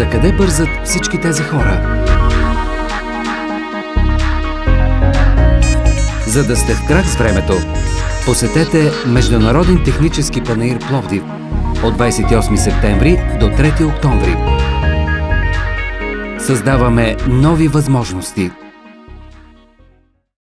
За къде бързат всички тези хора? За да сте в крак с времето, посетете Международен технически панаир Пловдив от 28 септември до 3 октомври. Създаваме нови възможности –